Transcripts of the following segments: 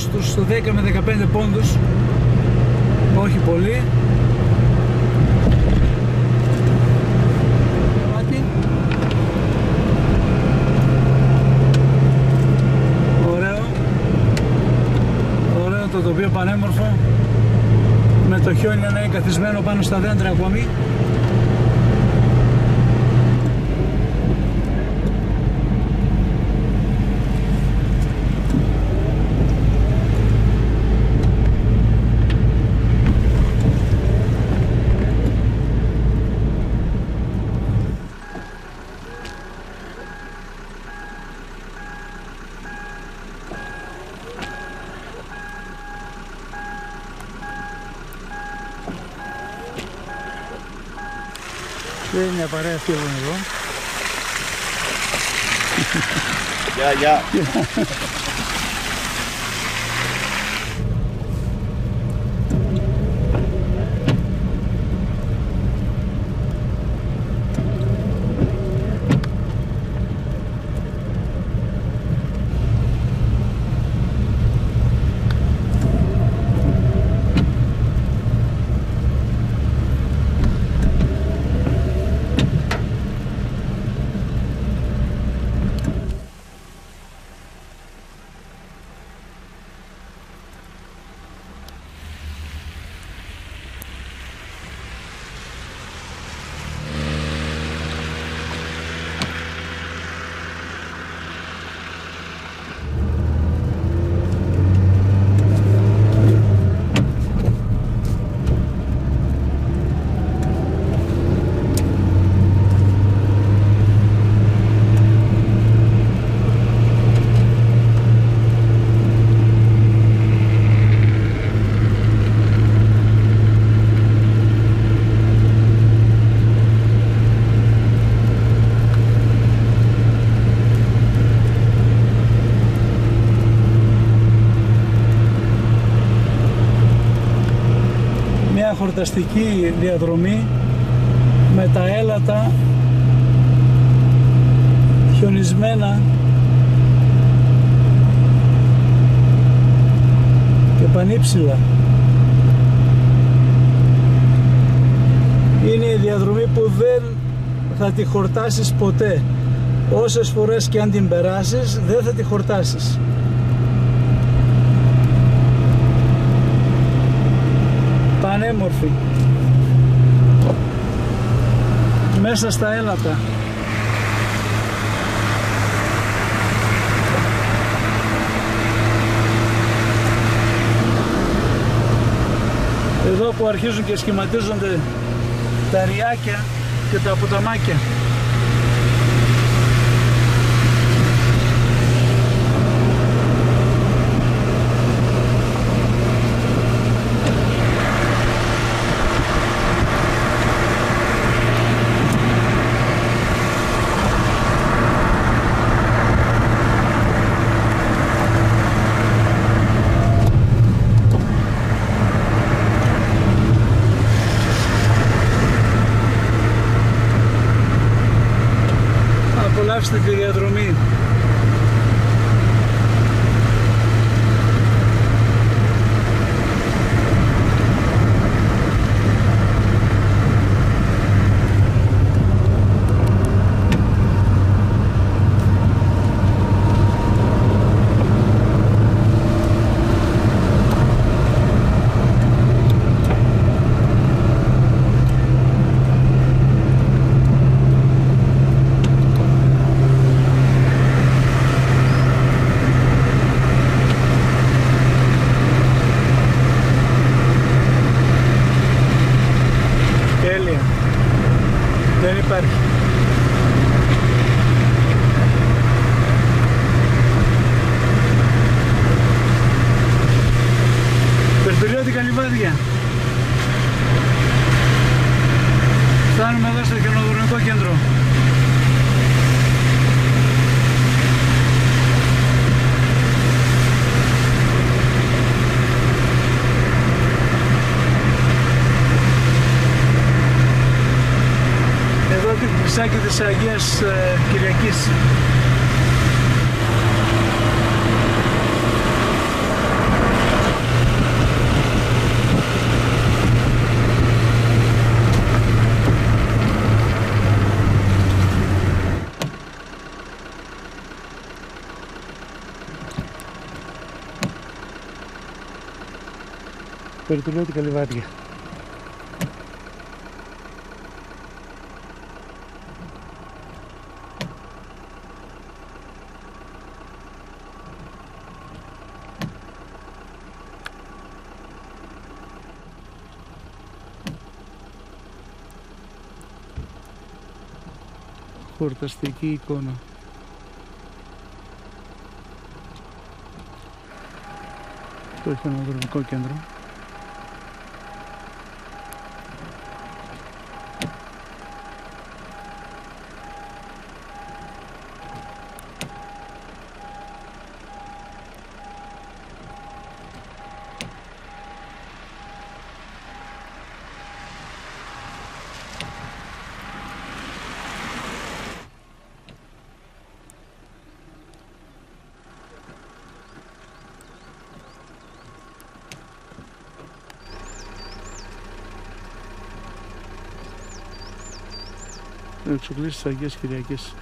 Έχει ρίξει γύρω στους 10 με 15 πόντους. Όχι πολύ. Ωραίο. Ωραίο το τοπίο πανέμορφο. Με το χιόνι να είναι καθισμένο πάνω στα δέντρα ακόμη. Δεν είναι μια παρέα φίλων εδώ. Χορταστική διαδρομή με τα έλατα χιονισμένα και πανύψηλα. Είναι η διαδρομή που δεν θα τη χορτάσεις ποτέ. Όσες φορές και αν την περάσεις δεν θα τη χορτάσεις. Πανέμορφη. Μέσα στα έλατα. Εδώ που αρχίζουν και σχηματίζονται τα ριάκια και τα ποταμάκια. Απολαύστε τη διαδρομή. Τέλεια. Δεν υπάρχει. Περπεριώτικα λιβάδια. Φτάνουμε εδώ στο χιονοδρομικό κέντρο. Εδώ την Χρυσάκη της Αγίας ε, Κυριακής. Περιτουλιώτικα λιβάδια. χορταστική εικόνα. Το εθνογραφικό κέντρο. Εξοπλίσει της Αγίας Κυριακής.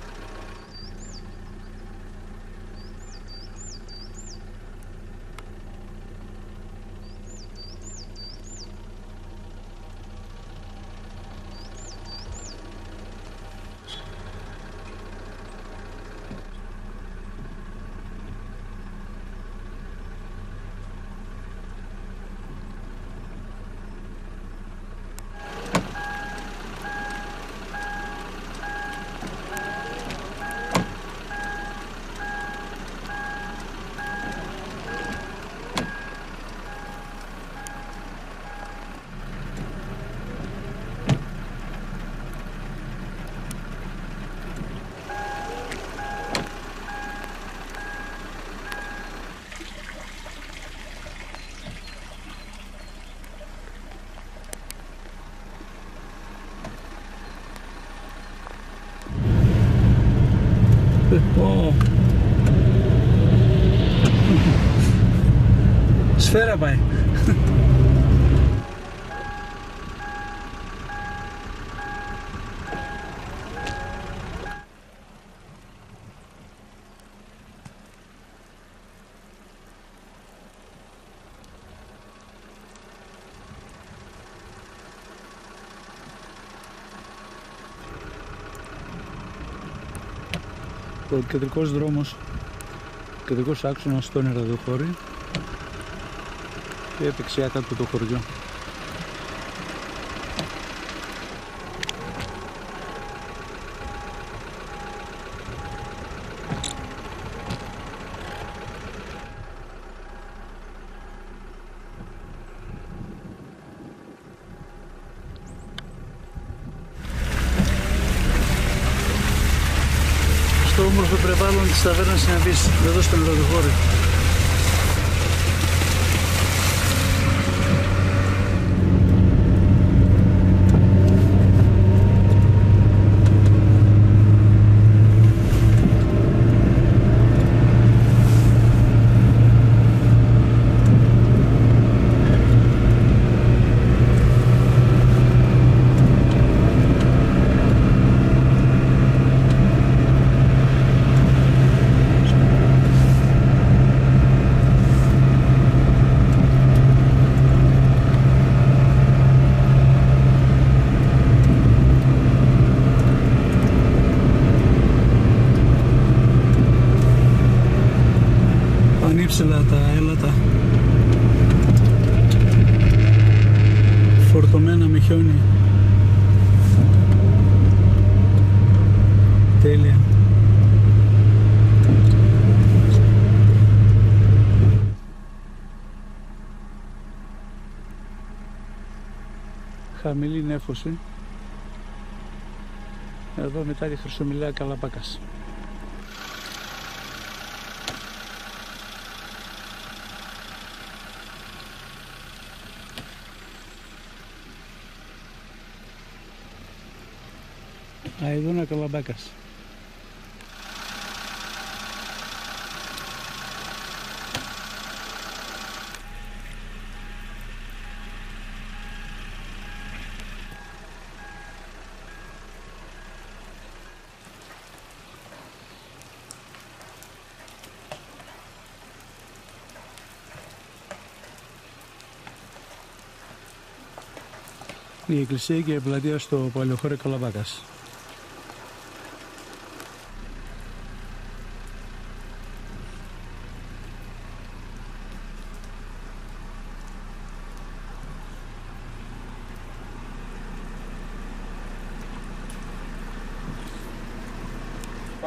Ο κεντρικός δρόμος, ο κεντρικός άξονας στον Εραδοχώρη και δεξιά κάτω το χωριό. Στο όμορφο περιβάλλον της ταβέρνας συναντήσεις εδώ στον Εραδοχώρη. Ανήψηλα τα έλατα. Φορτωμένα με χιόνι. Τέλεια. Χαμηλή νέφωση εδώ μετά τη Χρυσομιλέα Καλαπάκας Η εκκλησία και η πλατεία στο παλαιοχώριο Καλαβάκας.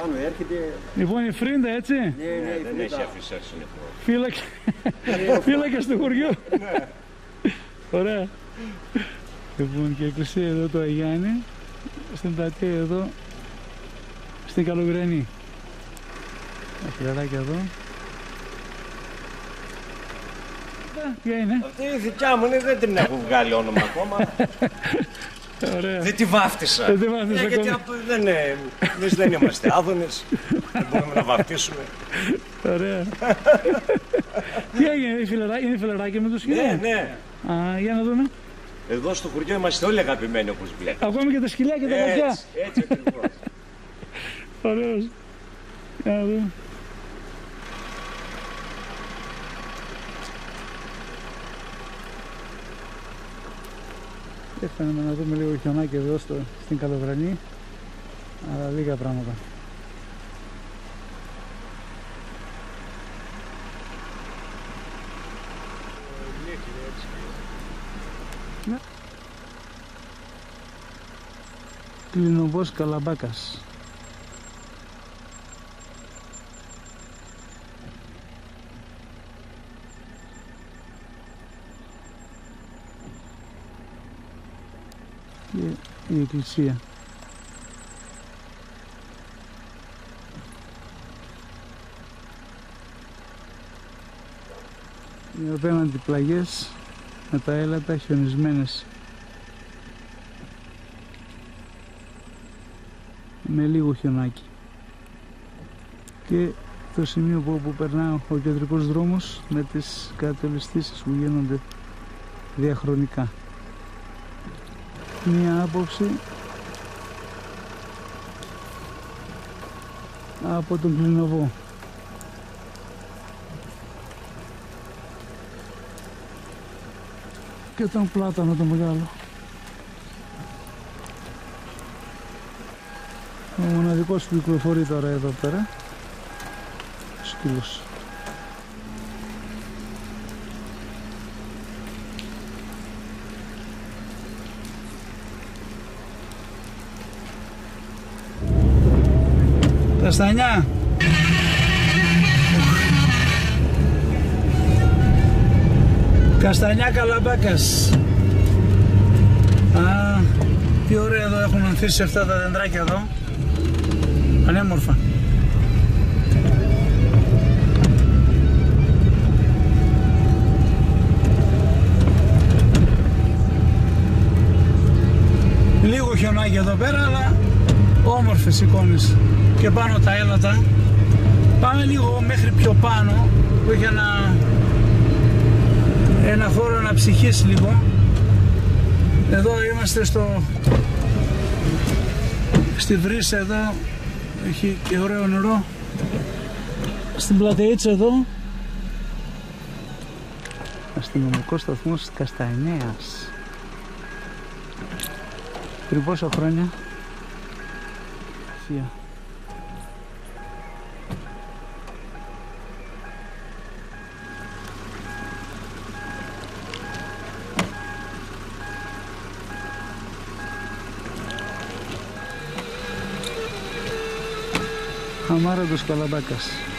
Πάνω έρχεται. Λοιπόν η Φρίντα έτσι, Ναι, ναι, δεν η έχει Φρίντα. αφήσει συνεχώς. φύλακα, φύλακα στο χωριό. Ωραία. Λοιπόν και η εκκλησία εδώ το Αγιάννη, στην πλατεία εδώ, στην Καλογρανή. Τα φιλαράκια εδώ. Α, Ποια είναι, Αυτή η δικιά μου είναι, δεν την έχω βγάλει όνομα ακόμα. ωραία. δεν τη βάφτισα. Δεν τη βάφτισα Ε, γιατί ακόμα. από- δεν, είναι- εμείς δεν είμαστε άδωνες. δεν μπορούμε να βαφτίσουμε. Ωραία. Τι έγινε, η φιλαρά- είναι η φιλαράκια με το σκυλί. ναι, ναι. Α, για να δούμε. Εδώ στο χωριό είμαστε όλοι αγαπημένοι όπως βλέπετε. Ακόμη και τα σκυλιά και τα γατιά. Έτσι, έτσι ακριβώς. Ωραίος. Για να δούμε. Έφταναμε να δούμε λίγο χιονάκι εδώ στο, στην Καλοβρανή. Αλλά λίγα πράγματα. Ναι. Κλινοβός Καλαμπάκας. Και η εκκλησία. Οι απέναντι πλαγιές με τα έλατα χιονισμένες. Με λίγο χιονάκι. Και το σημείο που όπου περνά ο κεντρικός δρόμος με τις κατελιστήσεις που γίνονται διαχρονικά μία άποψη από τον Κλινοβό. Και τον πλάτανο το μεγάλο. Ο μοναδικός που κυκλοφορεί τώρα εδώ πέρα. Ο σκύλος. Καστανιά. Καστανιά Καλαμπάκας. Α, τι ωραία εδώ έχουν ανθίσει αυτά τα δεντράκια εδώ. Πανέμορφα. Λίγο χιονάκι εδώ πέρα, αλλά όμορφες εικόνες. Και πάνω τα έλατα. Πάμε λίγο μέχρι πιο πάνω, που έχει ένα, ένα χώρο αναψυχής λίγο. Εδώ είμαστε στο, στη βρύσα εδώ, έχει και ωραίο νερό. Στην πλατείτσα εδώ. Αστυνομικός σταθμός Καστανέας. Πριν πόσα χρόνια; Amara dos Calabacas.